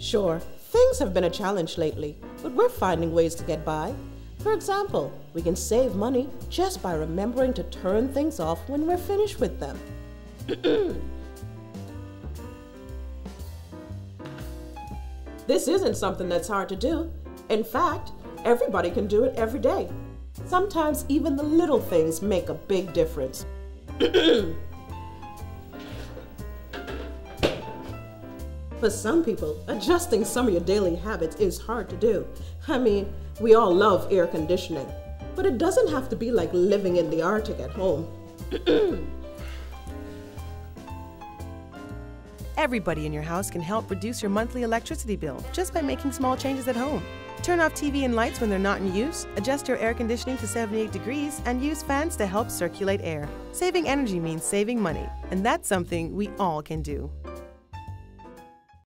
Sure, things have been a challenge lately, but we're finding ways to get by. For example, we can save money just by remembering to turn things off when we're finished with them. this isn't something that's hard to do. In fact, everybody can do it every day. Sometimes even the little things make a big difference. For some people, adjusting some of your daily habits is hard to do. I mean, we all love air conditioning, but it doesn't have to be like living in the Arctic at home. Everybody in your house can help reduce your monthly electricity bill just by making small changes at home. Turn off TV and lights when they're not in use, adjust your air conditioning to 78 degrees, and use fans to help circulate air. Saving energy means saving money, and that's something we all can do.